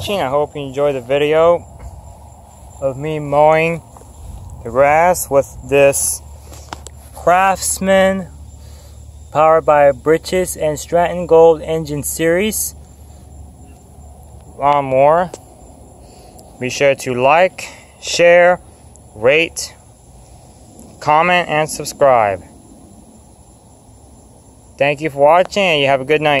watching. I hope you enjoyed the video of me mowing the grass with this Craftsman powered by Briggs and Stratton Gold Engine Series lawnmower. Be sure to like, share, rate, comment, and subscribe. Thank you for watching and you have a good night.